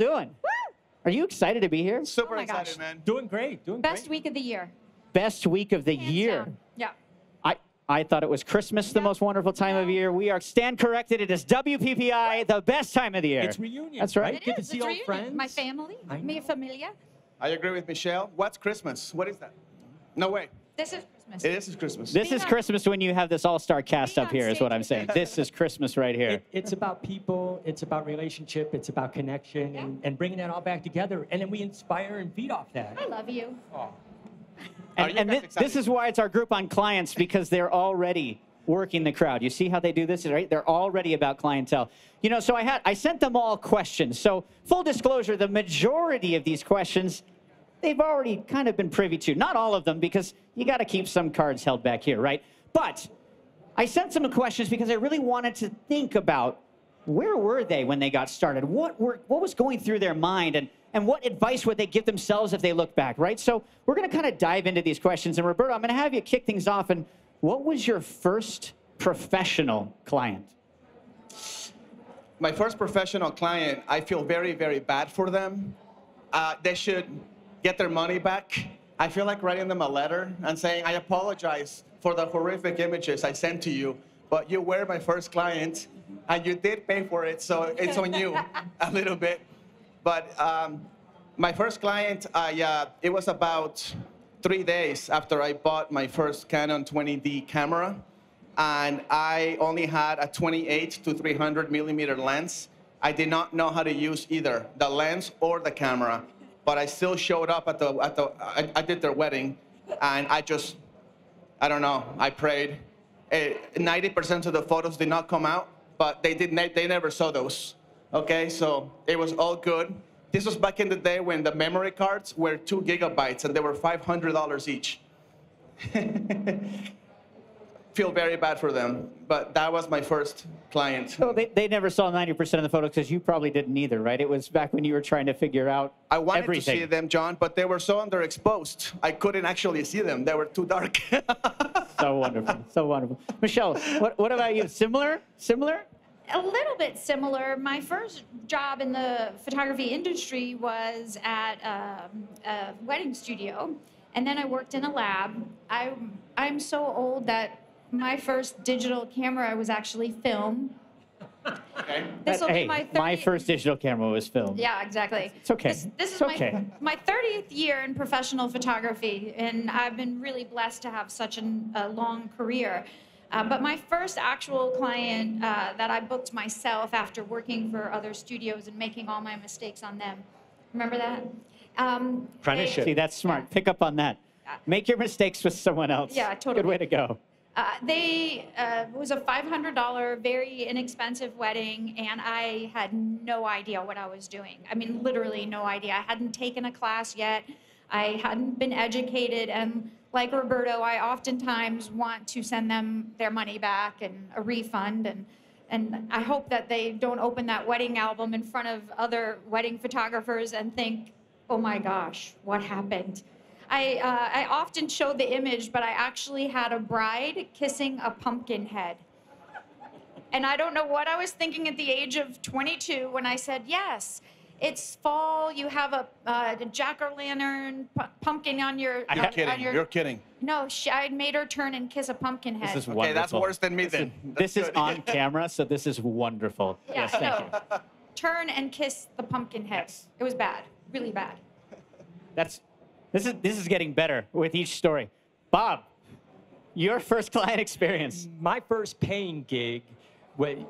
are you all doing? Are you excited to be here? Super Oh excited, gosh. man. Doing great. Doing Best great. week of the year. Best week of the Hands year. down. Yeah. I, I thought it was Christmas, the Yeah. most wonderful time of year. We are stand corrected. It is WPPI, the best time of the year. It's reunion. That's right. It Good to is. see it's old reunion. friends. My family, I mi familia. I agree with Michele. What's Christmas? What is that? No way. This is Christmas. It is Christmas. This is Christmas when you have this all-star cast up here, is what I'm saying. This is Christmas right here. It, it's about people, it's about relationship, it's about connection, and, and bringing that all back together. And then we inspire and feed off that. I love you. Are And, you and guys thi- this is why it's our group on clients because they're already working the crowd. You see how they do this, right? They're already about clientele. You know, so I had I sent them all questions. So full disclosure, the majority of these questions they've already kind of been privy to. Not all of them because you got to keep some cards held back here, right? But I sent some questions because I really wanted to think about where were they when they got started? What were what was going through their mind and and what advice would they give themselves if they look back, right? So we're going to kind of dive into these questions and Roberto, I'm going to have you kick things off and what was your first professional client? My first professional client, I feel very, very bad for them. Uh, they should get their money back. I feel like writing them a letter and saying, I apologize for the horrific images I sent to you, but you were my first client and you did pay for it, so it's on you a little bit. But um, my first client, I, uh, it was about three days after I bought my first Canon 20D camera and I only had a 28 to 300 millimeter lens. I did not know how to use either the lens or the camera, but I still showed up at the, at the I, I did their wedding, and I just, I don't know, I prayed. Eh, 90% of the photos did not come out, but they did, they never saw those. Okay, so it was all good. This was back in the day when the memory cards were two gigabytes and they were $500 each feel very bad for them, but that was my first client. So they, they never saw 90% of the photos because you probably didn't either, right? It was back when you were trying to figure out I wanted everything. to see them, John, but they were so underexposed. I couldn't actually see them. They were too dark. So wonderful. So wonderful. Michele, what, what about you? Similar? Similar? A little bit similar. My first job in the photography industry was at um, a wedding studio, and then I worked in a lab. I, I'm so old that my first digital camera was actually film. okay. This will hey, be my 30th. my first digital camera was film. Yeah, exactly. It's okay. This, this It's is my, okay. my 30th year in professional photography, and I've been really blessed to have such an, a long career. Uh, but my first actual client uh, that I booked myself after working for other studios and making all my mistakes on them. Remember that? Um, Apprenticeship. See, that's smart. Pick up on that. Make your mistakes with someone else. Yeah, totally. Good way to go. Uh, they uh, it was a $500 very inexpensive wedding and i had no idea what i was doing. I mean literally no idea. I hadn't taken a class yet. I hadn't been educated and like roberto i oftentimes want to send them their money back and a refund and and i hope that they don't open that wedding album in front of other wedding photographers and think oh my gosh what happened I, uh, I often show the image, but I actually had a bride kissing a pumpkin head. And I don't know what I was thinking at the age of 22 when I said, yes, it's fall, you have a, uh, a jack-o'-lantern pu- pumpkin on your... You're on, kidding. on your- You're kidding. No, she, I made her turn and kiss a pumpkin head. This is wonderful. Okay, that's worse than me then. This is That's good. on camera, so this is wonderful. yeah, yes, thank no. you. Turn and kiss the pumpkin head. Yes. It was bad, really bad. That's this is this is getting better with each story. Bob, your first client experience. My first paying gig,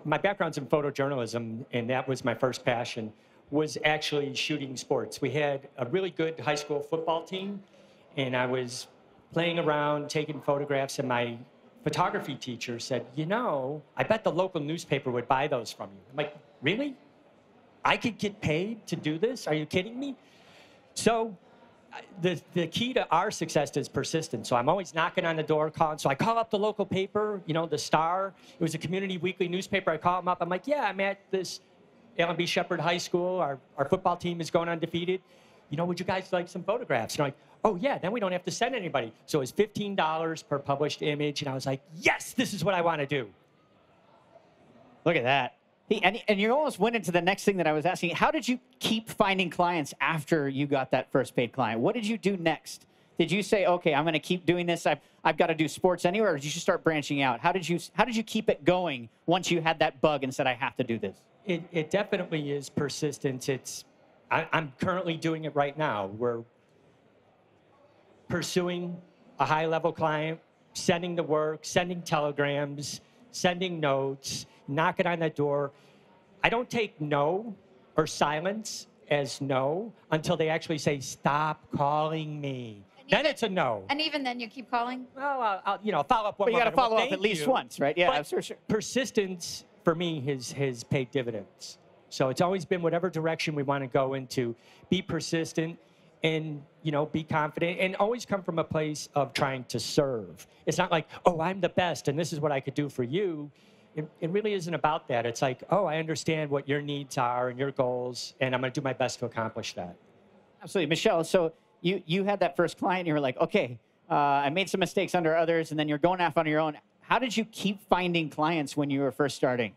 my background's in photojournalism, and that was my first passion, was actually shooting sports. We had a really good high school football team, and I was playing around, taking photographs, and my photography teacher said, You know, I bet the local newspaper would buy those from you. I'm like, Really? I could get paid to do this? Are you kidding me? So the, the key to our success is persistence. So I'm always knocking on the door, calling. So I call up the local paper, you know, the Star. It was a community weekly newspaper. I call them up. I'm like, yeah, I'm at this Alan B. Shepard High School. Our, our football team is going undefeated. You know, would you guys like some photographs? And I'm like, oh, yeah, then we don't have to send anybody. So it's $15 per published image. And I was like, yes, this is what I want to do. Look at that. He, and, and you almost went into the next thing that I was asking. How did you keep finding clients after you got that first paid client? What did you do next? Did you say, okay, I'm going to keep doing this? I've, I've got to do sports anywhere, or did you start branching out? How did you how did you keep it going once you had that bug and said, I have to do this? It, it definitely is persistence. It's I, I'm currently doing it right now. We're pursuing a high level client, sending the work, sending telegrams, sending notes, knocking on the door. I don't take no or silence as no until they actually say, stop calling me. And Then even- it's a no. And even then, you keep calling. Well, I'll, I'll you know follow up one But you got to time. Well, follow up at least you. once, right? Yeah, But sure, sure. persistence for me has has paid dividends. So it's always been whatever direction we want to go into. Be persistent and you know be confident and always come from a place of trying to serve. It's not like oh I'm the best and this is what I could do for you. It, it really isn't about that. It's like oh I understand what your needs are and your goals and I'm going to do my best to accomplish that. Absolutely, Michele. So you you had that first client, you were like, okay, uh, I made some mistakes under others, and then you're going off on your own. How did you keep finding clients when you were first starting?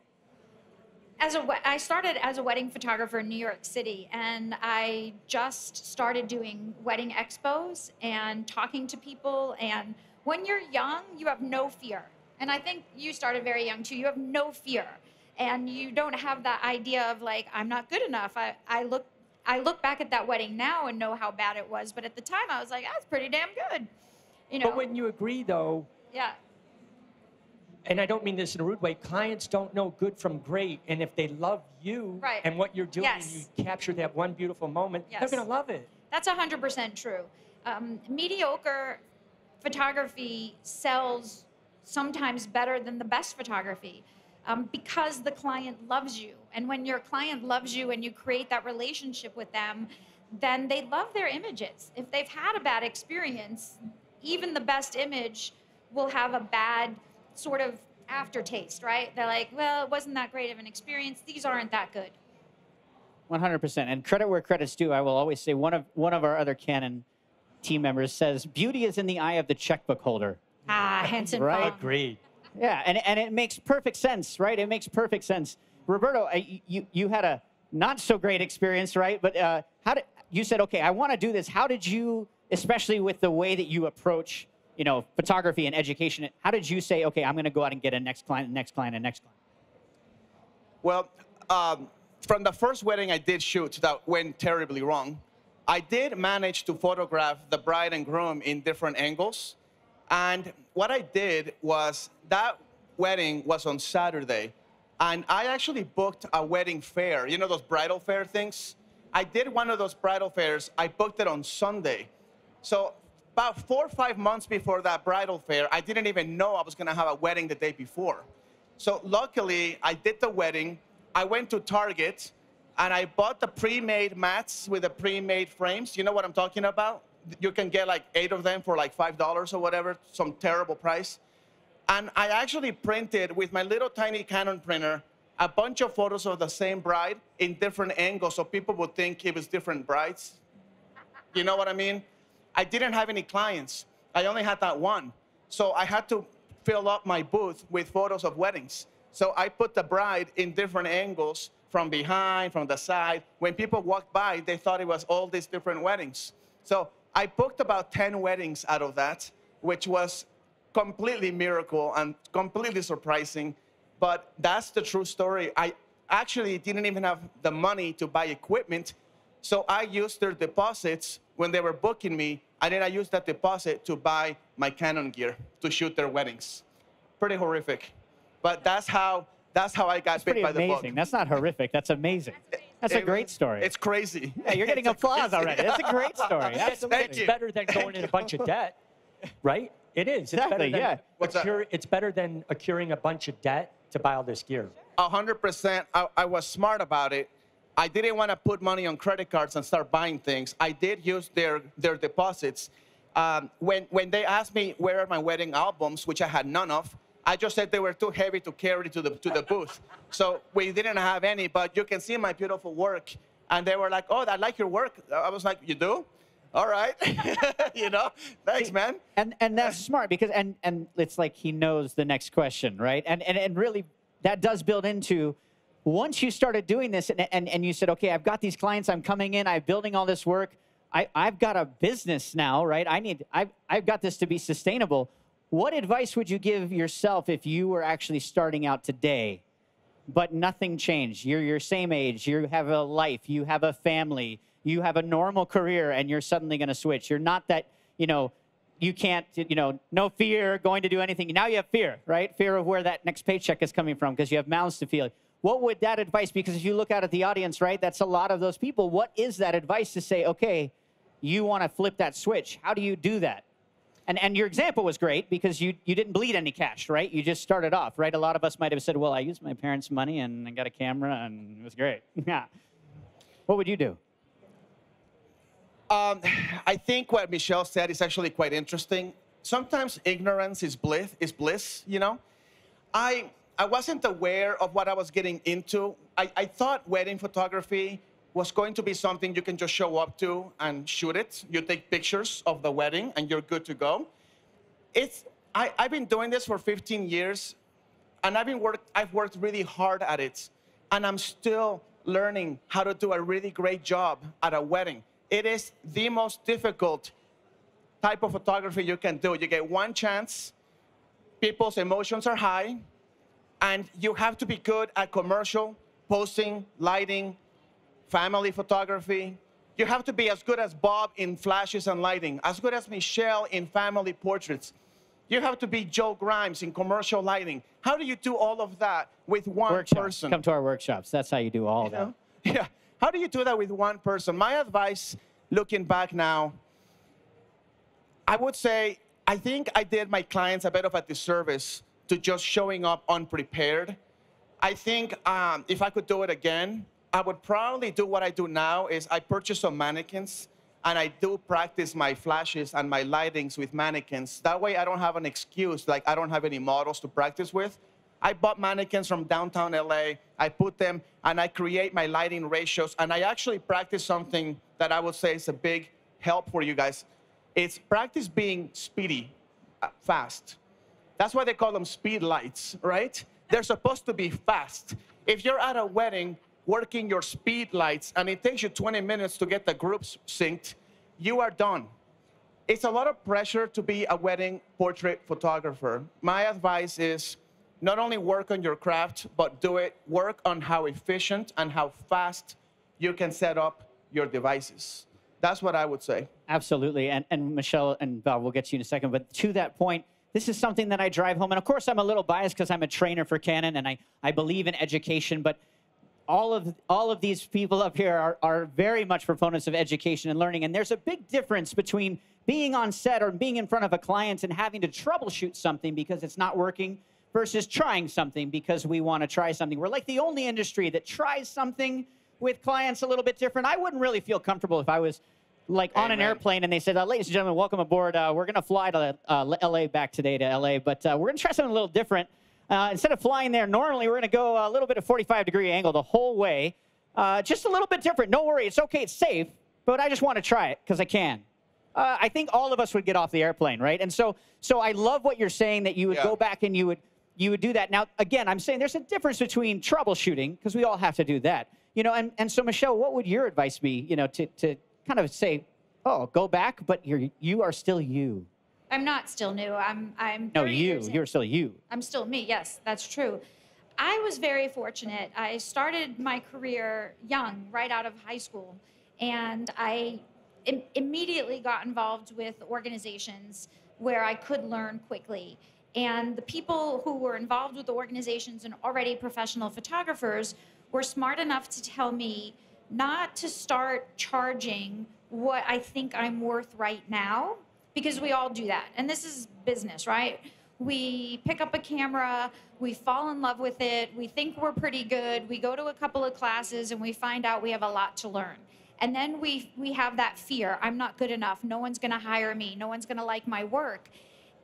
As a I started as a wedding photographer in New York City, and I just started doing wedding expos and talking to people. And when you're young, you have no fear. And I think you started very young too. You have no fear, and you don't have that idea of like I'm not good enough. I, I look I look back at that wedding now and know how bad it was, but at the time I was like that's pretty damn good. You know. But when you agree though, yeah. And I don't mean this in a rude way, clients don't know good from great. And if they love you Right. and what you're doing Yes. and you capture that one beautiful moment, Yes. they're going to love it. That's 100% true. Um, mediocre photography sells sometimes better than the best photography um, because the client loves you. And when your client loves you and you create that relationship with them, then they love their images. If they've had a bad experience, even the best image will have a bad sort of aftertaste, right? They're like, well, it wasn't that great of an experience. These aren't that good. 100%. And credit where credit's due. I will always say one of one of our other Canon team members says, "Beauty is in the eye of the checkbook holder." Ah, Hanson Right. Fong. Agreed. Yeah, and, and it makes perfect sense, right? It makes perfect sense. Roberto, I, you, you had a not so great experience, right? But uh, how did you said, okay, I want to do this. How did you, especially with the way that you approach, you know, photography and education, how did you say, okay, I'm going to go out and get a next client, next client, and next client? Well, um, from the first wedding I did shoot that went terribly wrong, I did manage to photograph the bride and groom in different angles. And what I did was that wedding was on Saturday. And I actually booked a wedding fair, you know, those bridal fair things? I did one of those bridal fairs, I booked it on Sunday. So about four or five months before that bridal fair, I didn't even know I was gonna have a wedding the day before. So luckily, I did the wedding. I went to Target and I bought the pre-made mats with the pre-made frames. You know what I'm talking about? You can get like eight of them for like five dollars or whatever, some terrible price. And I actually printed with my little tiny Canon printer a bunch of photos of the same bride in different angles so people would think it was different brides. You know what I mean? I didn't have any clients. I only had that one. So I had to fill up my booth with photos of weddings. So I put the bride in different angles from behind, from the side. When people walked by, they thought it was all these different weddings. So I booked about 10 weddings out of that, which was completely miracle and completely surprising. But that's the true story. I actually didn't even have the money to buy equipment. So I used their deposits when they were booking me, and then I used that deposit to buy my Canon gear to shoot their weddings. Pretty horrific. But that's how that's how I got That's bit pretty by the amazing. That's not horrific. That's amazing. That's a It great story. It's crazy. yeah, you're getting applause crazy. already. That's a great story. It's, Absolutely. Thank it's you. better than going in a bunch of debt, right? It is. It's Exactly, better than yeah. What's that? accrue- It's better than accruing a bunch of debt to buy all this gear. A hundred percent. I I was smart about it. I didn't want to put money on credit cards and start buying things. I did use their their deposits. Um, when when they asked me where are my wedding albums, which I had none of, I just said they were too heavy to carry to the to the booth. So we didn't have any, but you can see my beautiful work. And they were like, "Oh, I like your work." I was like, "You do? All right." you know, thanks, man. and and that's smart because and and it's like he knows the next question right and and, and really that does build into once you started doing this and, and, and you said, okay, I've got these clients, I'm coming in, I'm building all this work, I, I've got a business now, right? I need, I've, I've got this to be sustainable. What advice would you give yourself if you were actually starting out today, but nothing changed? You're your same age, you have a life, you have a family, you have a normal career, and you're suddenly going to switch. You're not that, you know, you can't, you know, no fear going to do anything. Now you have fear, right? Fear of where that next paycheck is coming from because you have mouths to feed. What would that advice? Because if you look out at the audience, right, that's a lot of those people. What is that advice to say, okay, you want to flip that switch? How do you do that? And, and your example was great because you, you didn't bleed any cash, right? You just started off, right? A lot of us might have said, well, I used my parents' money and I got a camera and it was great. yeah. What would you do? Um, I think what Michele said is actually quite interesting. Sometimes ignorance is bliss, is bliss, you know? I, I wasn't aware of what I was getting into. I, I thought wedding photography was going to be something you can just show up to and shoot it. You take pictures of the wedding and you're good to go. It's, I, I've been doing this for 15 years and I've, been worked, I've worked really hard at it. And I'm still learning how to do a really great job at a wedding. It is the most difficult type of photography you can do. You get one chance, people's emotions are high, and you have to be good at commercial, posting, lighting, family photography. You have to be as good as Bob in flashes and lighting, as good as Michele in family portraits. You have to be Joel Grimes in commercial lighting. How do you do all of that with one Workshops. person? Come to our workshops. That's how you do all of You that. Yeah. How do you do that with one person? My advice, looking back now, I would say I think I did my clients a bit of a disservice to just showing up unprepared. I think um, if I could do it again, I would probably do what I do now is I purchase some mannequins and I do practice my flashes and my lightings with mannequins. That way I don't have an excuse, like I don't have any models to practice with. I bought mannequins from downtown LA. I put them and I create my lighting ratios. And I actually practice something that I would say is a big help for you guys. It's practice being speedy, uh, fast. That's why they call them speed lights, right? They're supposed to be fast. If you're at a wedding working your speed lights and it takes you 20 minutes to get the groups synced, you are done. It's a lot of pressure to be a wedding portrait photographer. My advice is not only work on your craft, but do it, work on how efficient and how fast you can set up your devices. That's what I would say. Absolutely. And, and Michele and Bob, we'll get to you in a second. But to that point, this is something that I drive home. And of course, I'm a little biased because I'm a trainer for Canon and I, I believe in education. But all of, all of these people up here are, are very much proponents of education and learning. And there's a big difference between being on set or being in front of a client and having to troubleshoot something because it's not working versus trying something because we want to try something. We're like the only industry that tries something with clients a little bit different. I wouldn't really feel comfortable if I was like on an airplane and they said, uh, ladies and gentlemen, welcome aboard. Uh, we're going to fly to uh, LA back today to LA, but uh, we're going to try something a little different. Uh, instead of flying there normally, we're going to go a little bit of 45 degree angle the whole way. Uh, just a little bit different. Don't worry, it's okay, it's safe, but I just want to try it because I can. Uh, I think all of us would get off the airplane, right? And so, so I love what you're saying that you would Yeah. go back and you would you would do that. Now, again, I'm saying there's a difference between troubleshooting because we all have to do that, you know. And, and so, Michele, what would your advice be, you know, to, to kind of say, oh, go back, but you're you are still you. I'm not still new. I'm I'm No, you. You're still you. I'm still me. Yes, that's true. I was very fortunate. I started my career young, right out of high school, and I Im- immediately got involved with organizations where I could learn quickly. And the people who were involved with the organizations and already professional photographers were smart enough to tell me not to start charging what I think I'm worth right now, because we all do that. And this is business, right? We pick up a camera, we fall in love with it, we think we're pretty good, we go to a couple of classes, and we find out we have a lot to learn. And then we, we have that fear I'm not good enough, no one's gonna hire me, no one's gonna like my work.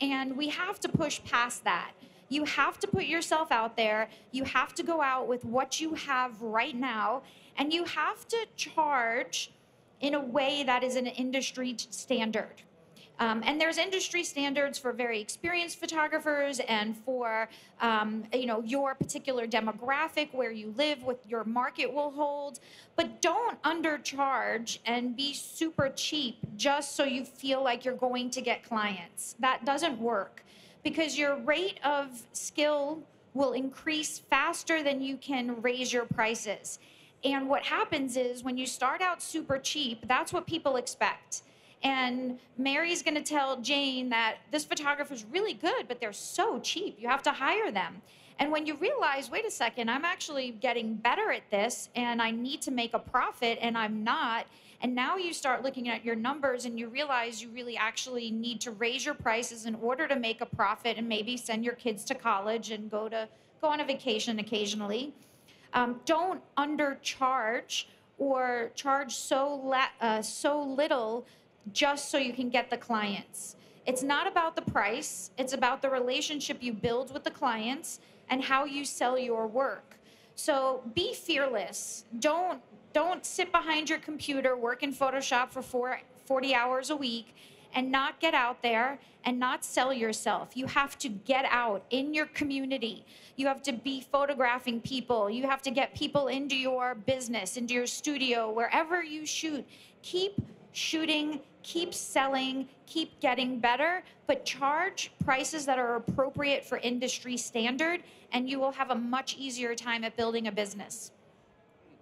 And we have to push past that. You have to put yourself out there. You have to go out with what you have right now. And you have to charge in a way that is an industry standard. Um, and there's industry standards for very experienced photographers and for um, you know your particular demographic, where you live, what your market will hold. But don't undercharge and be super cheap just so you feel like you're going to get clients. That doesn't work because your rate of skill will increase faster than you can raise your prices. And what happens is when you start out super cheap, that's what people expect. And Mary's going to tell Jane that this photographer is really good, but they're so cheap. You have to hire them. And when you realize, wait a second, I'm actually getting better at this and I need to make a profit and I'm not. And now you start looking at your numbers and you realize you really actually need to raise your prices in order to make a profit and maybe send your kids to college and go to go on a vacation occasionally. Um, don't undercharge or charge so la- uh, so little just so you can get the clients. It's not about the price, it's about the relationship you build with the clients and how you sell your work. So be fearless. Don't don't sit behind your computer, work in Photoshop for four, 40 hours a week and not get out there and not sell yourself. You have to get out in your community. You have to be photographing people. You have to get people into your business, into your studio, wherever you shoot. Keep shooting, keep selling, keep getting better, but charge prices that are appropriate for industry standard, and you will have a much easier time at building a business.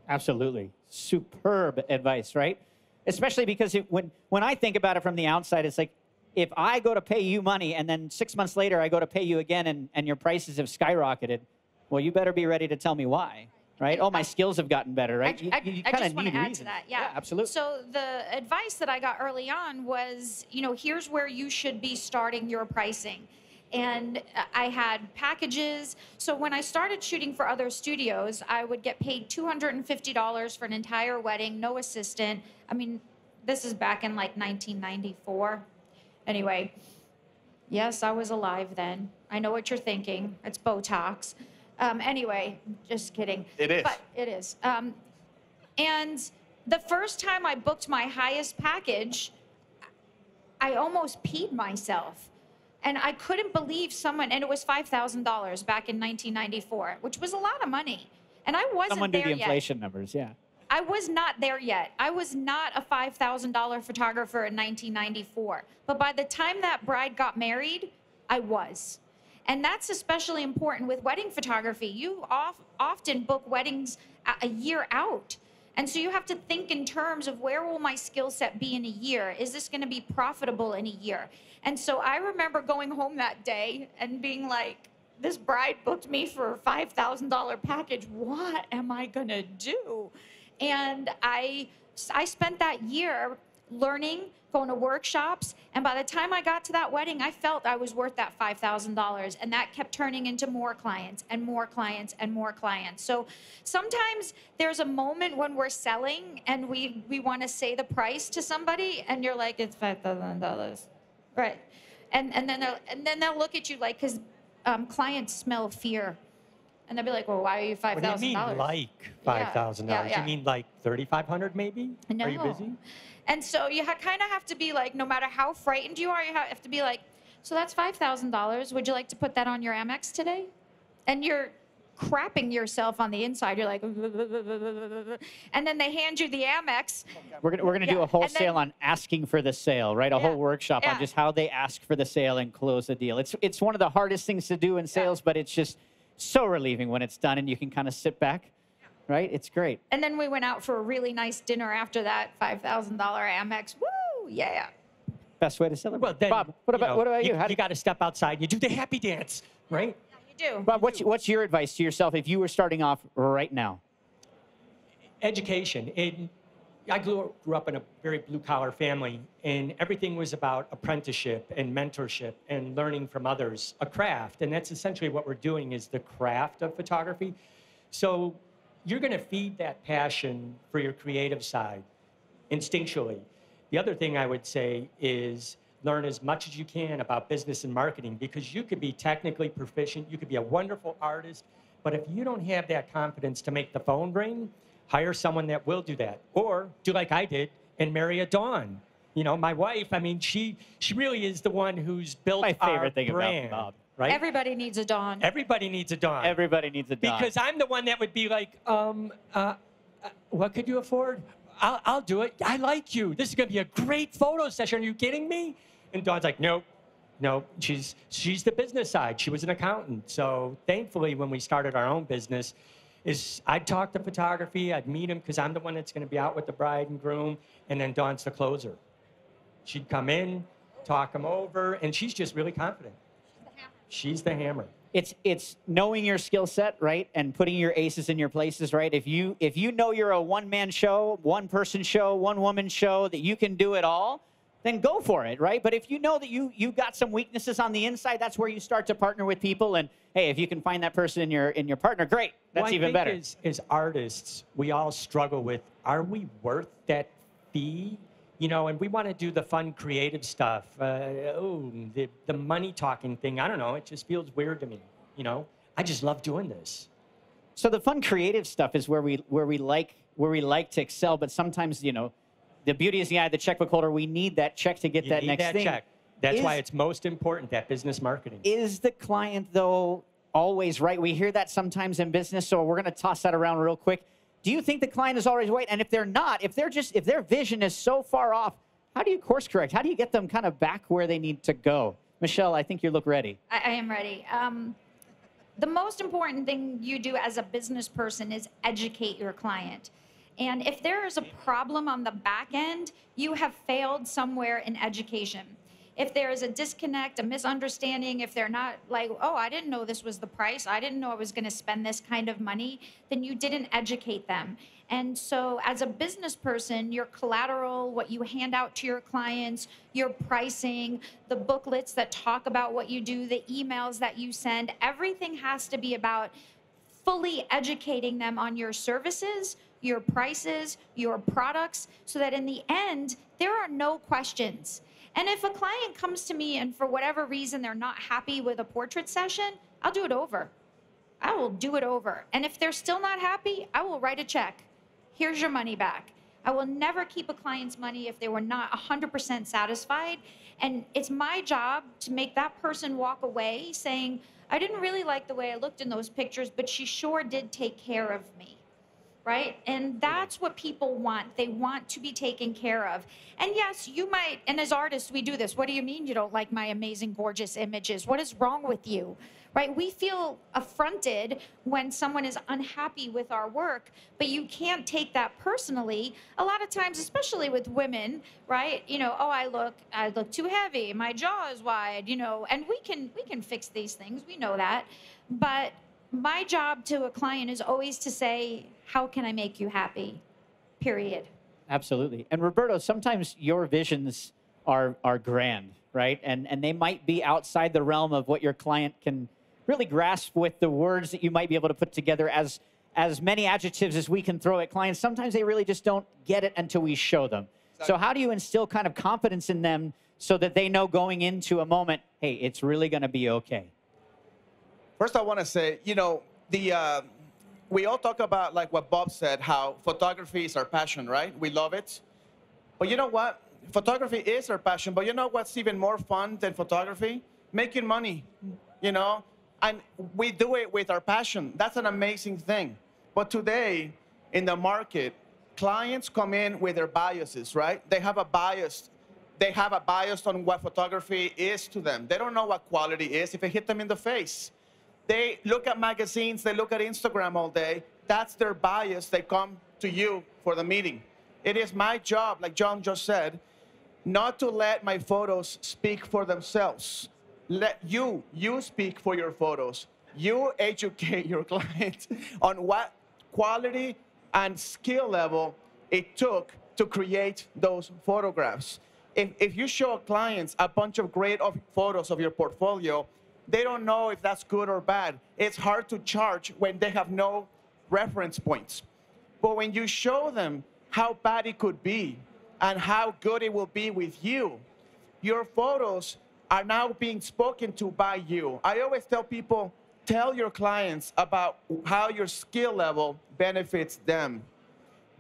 Absolutely. Superb advice, right? Especially because it, when, when I think about it from the outside, it's like if I go to pay you money and then six months later I go to pay you again and, and your prices have skyrocketed, well, you better be ready to tell me why right? Oh, my skills have gotten better, right? I, I, you, you I kind just of want need to add reasons. to that. Yeah. absolutely. So the advice that I got early on was, you know, here's where you should be starting your pricing. And I had packages. So when I started shooting for other studios, I would get paid $250 for an entire wedding, no assistant. I mean, this is back in like 1994. Anyway, yes, I was alive then. I know what you're thinking. It's Botox. Um, anyway, just kidding. It is. But it is. Um, and the first time I booked my highest package, I almost peed myself. And I couldn't believe someone, and it was $5,000 back in 1994, which was a lot of money. And I wasn't Someone do the yet. inflation numbers, yeah. I was not there yet. I was not a $5,000 photographer in 1994. But by the time that bride got married, I was. And that's especially important with wedding photography. You off, often book weddings a year out. And so you have to think in terms of where will my skill set be in a year? Is this going to be profitable in a year? And so I remember going home that day and being like, this bride booked me for a $5,000 package. What am I going to do? And I, I spent that year learning, going to workshops. And by the time I got to that wedding, I felt I was worth that $5,000. And that kept turning into more clients and more clients and more clients. So sometimes there's a moment when we're selling and we, we want to say the price to somebody, and you're like, it's $5,000. Right. And, and, then they'll, and then they'll look at you like, because um, clients smell fear. And they'll be like, well, why are you $5,000? What do you mean like five thousand yeah, dollars? yeah. You mean like thirty five hundred maybe? Are you busy? And so you ha- kind of have to be like, no matter how frightened you are, you have to be like, so that's $5,000. Would you like to put that on your Amex today? And you're crapping yourself on the inside. You're like, and then they hand you the Amex. We're gonna, we're gonna do Yeah, a and wholesale then- on asking for the sale, right? A Yeah, whole workshop on just how they ask for the sale and close the deal. It's it's one of the hardest things to do in sales, but it's just so relieving when it's done and you can kind of sit back, right? It's great. And then we went out for a really nice dinner after that $5,000 Amex. Woo! Yeah. Best way to celebrate. Well, then, Bob, what about know, what about you? You, How do, got to step outside. You do the happy dance, right? Yeah, you do. Bob, what's what's your advice to yourself if you were starting off right now? education. In, I grew, grew up in a very blue collar family, and everything was about apprenticeship and mentorship and learning from others, a craft. And that's essentially what we're doing is the craft of photography. So you're going to feed that passion for your creative side instinctually. The other thing I would say is learn as much as you can about business and marketing because you could be technically proficient, you could be a wonderful artist, but if you don't have that confidence to make the phone ring, hire someone that will do that. Or do like I did and marry a Dawn. You know, my wife, I mean, she she really is the one who's built My favorite our thing about Bob. Right? Everybody needs a Dawn. Everybody needs a Dawn. Everybody needs a dog. because I'm the one that would be like, um, uh, uh, what could you afford? I'll, I'll do it. I like you. This is going to be a great photo session. Are you kidding me? And Dawn's like, nope. No, she's she's the business side. She was an accountant. So thankfully, when we started our own business, is I'd talk to photography, I'd meet him because I'm the one that's going to be out with the bride and groom, and then Dawn's the closer. She'd come in, talk him over, and she's just really confident. She's the hammer. it's it's knowing your skill set right and putting your aces in your places right if you if you know you're a one man show one person show one woman show that you can do it all then go for it right but if you know that you you got some weaknesses on the inside that's where you start to partner with people and hey if you can find that person in your in your partner great that's Well, I even think better As, as artists, we all struggle with are we worth that fee? You know, and we want to do the fun, creative stuff. Uh, oh, the, the money talking thing, I don't know, it just feels weird to me. You know, I just love doing this. so the fun creative stuff is where we where we like where we like to excel but sometimes you know the beauty is the eye of the checkbook holder we need that check to get You that need next that thing check. That's why it's most important, that business marketing. is the client though always right we hear that sometimes in business so we're going to toss that around real quick do you think the client is always right and if they're not if they're just if their vision is so far off how do you course correct how do you get them kind of back where they need to go michele i think you look ready I, I am ready. Um, the most important thing you do as a business person is educate your client. And if there is a problem on the back end, you have failed somewhere in education. If there is a disconnect, a misunderstanding, if they're not like, oh, I didn't know this was the price, I didn't know I was going to spend this kind of money, then you didn't educate them. And so, as a business person, your collateral, what you hand out to your clients, your pricing, the booklets that talk about what you do, the emails that you send, everything has to be about fully educating them on your services, your prices, your products, so that in the end, there are no questions. And if a client comes to me and for whatever reason they're not happy with a portrait session, I'll do it over. I will do it over. And if they're still not happy, I will write a check. Here's your money back. I will never keep a client's money if they were not 100% satisfied. And it's my job to make that person walk away saying, I didn't really like the way I looked in those pictures, but she sure did take care of me. Right? And that's what people want. They want to be taken care of. And yes, you might, and as artists, we do this. What do you mean you don't like my amazing, gorgeous images? What is wrong with you? Right? We feel affronted when someone is unhappy with our work, but you can't take that personally. A lot of times, especially with women, right? You know, oh, I look, I look too heavy. My jaw is wide. You know, and we can we can fix these things. We know that, but my job to a client is always to say, how can I make you happy? Period. Absolutely. And Roberto, sometimes your visions are are grand, right? And and they might be outside the realm of what your client can really grasp with the words that you might be able to put together as as many adjectives as we can throw at clients. Sometimes they really just don't get it until we show them. So how do you instill kind of confidence in them so that they know going into a moment, hey, it's really going to be okay? First, I want to say, you know, the uh, we all talk about like what Bob said, how photography is our passion, right? We love it. But you know what? Photography is our passion. But you know what's even more fun than photography? Making money. You know, and we do it with our passion. That's an amazing thing. But today, in the market, clients come in with their biases, right? They have a bias. They have a bias on what photography is to them. They don't know what quality is if it hit them in the face. They look at magazines, they look at Instagram all day. That's their bias. They come to you for the meeting. It is my job, like John just said, not to let my photos speak for themselves. Let you, you speak for your photos. You educate your client on what quality and skill level it took to create those photographs. If, if you show clients a bunch of great of photos of your portfolio, they don't know if that's good or bad. It's hard to charge when they have no reference points. But when you show them how bad it could be and how good it will be with you, your photos are now being spoken to by you. I always tell people tell your clients about how your skill level benefits them.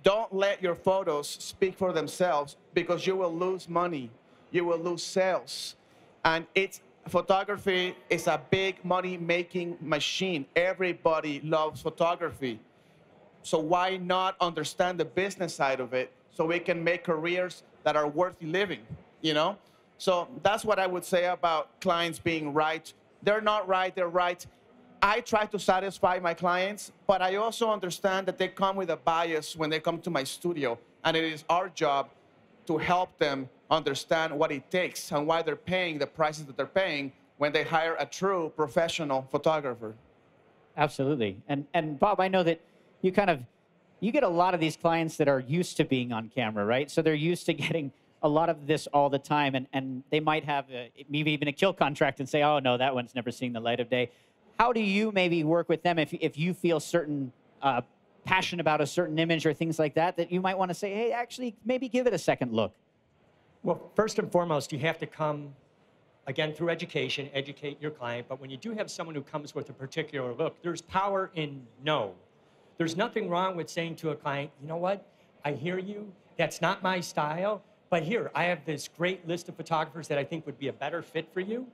don't let your photos speak for themselves because you will lose money, you will lose sales. And it's photography is a big money making machine. Everybody loves photography. So why not understand the business side of it so we can make careers that are worth living, you know? So that's what I would say about clients being right. They're not right, they're right. I try to satisfy my clients, but I also understand that they come with a bias when they come to my studio, and it is our job to help them understand what it takes and why they're paying the prices that they're paying when they hire a true professional photographer. Absolutely. And and Bob, I know that you kind of you get a lot of these clients that are used to being on camera, right? So they're used to getting a lot of this all the time, and and they might have a, maybe even a kill contract and say, oh no, that one's never seen the light of day. How do you maybe work with them if if you feel certain uh, passion about a certain image or things like that that you might want to say, hey, actually, maybe give it a second look. Well, first and foremost, you have to come, again, through education, educate your client. But when you do have someone who comes with a particular look, there's power in no. There's nothing wrong with saying to a client, you know what? I hear you. That's not my style. But here, I have this great list of photographers that I think would be a better fit for you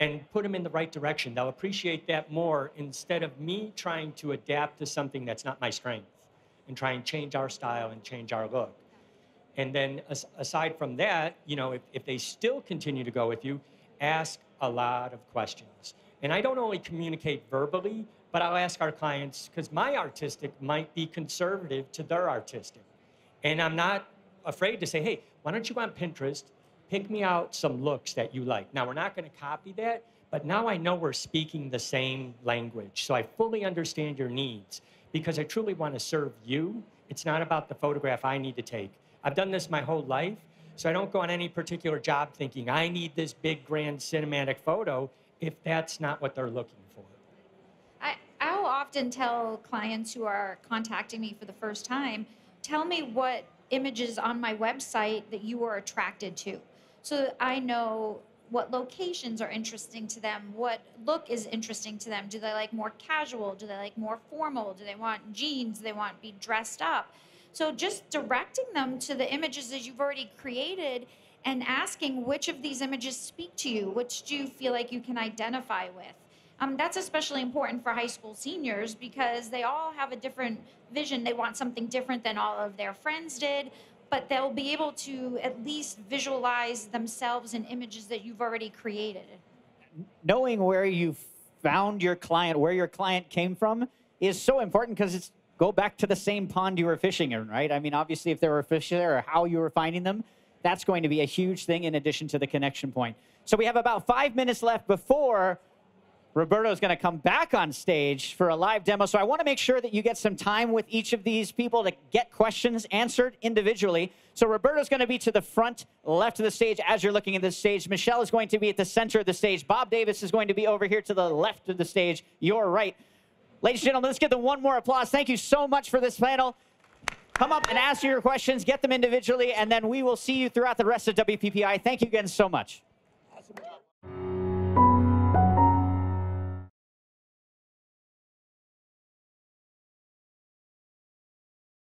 and put them in the right direction. They'll appreciate that more instead of me trying to adapt to something that's not my strength and try and change our style and change our look. And then as, aside from that, you know, if, if they still continue to go with you, ask a lot of questions. And I don't only communicate verbally, but I'll ask our clients because my artistic might be conservative to their artistic. And I'm not afraid to say, hey, why don't you go on Pinterest, pick me out some looks that you like. Now, we're not going to copy that, but now I know we're speaking the same language. So I fully understand your needs because I truly want to serve you. It's not about the photograph I need to take. I've done this my whole life, so I don't go on any particular job thinking I need this big, grand cinematic photo if that's not what they're looking for. I, I'll often tell clients who are contacting me for the first time, tell me what images on my website that you are attracted to. So I know what locations are interesting to them, what look is interesting to them. Do they like more casual? Do they like more formal? Do they want jeans? Do they want to be dressed up? So just directing them to the images that you've already created and asking which of these images speak to you, which do you feel like you can identify with. Um, that's especially important for high school seniors because they all have a different vision. They want something different than all of their friends did, but they'll be able to at least visualize themselves in images that you've already created. Knowing where you found your client, where your client came from, is so important because it's go back to the same pond you were fishing in, right? I mean, obviously, if there were fish there or how you were finding them, that's going to be a huge thing in addition to the connection point. So we have about five minutes left before Roberto is going to come back on stage for a live demo. So I want to make sure that you get some time with each of these people to get questions answered individually. So Roberto is going to be to the front left of the stage as you're looking at the stage. Michele is going to be at the center of the stage. Bob Davis is going to be over here to the left of the stage, your right. Ladies and gentlemen, let's give them one more applause. Thank you so much for this panel. Come up and ask your questions, get them individually, and then we will see you throughout the rest of WPPI. Thank you again so much.